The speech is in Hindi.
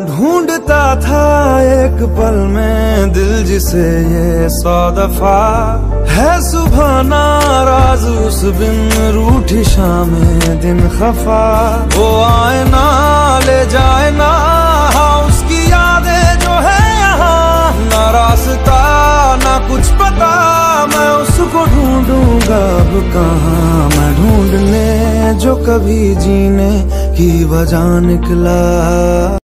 ढूंढता था एक पल में दिल जिसे ये सौ दफ़ा। है सुबह नाराज़ उस बिन रूठी शाम दिन खफा। वो आए ना, ले जाए ना हाँ उसकी यादें जो है यहाँ। ना रास्ता, ना कुछ पता, मैं उसको ढूंढूँगा अब कहाँ। मैं ढूँढने जो कभी जीने की वजह निकला।